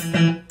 Mm-hmm.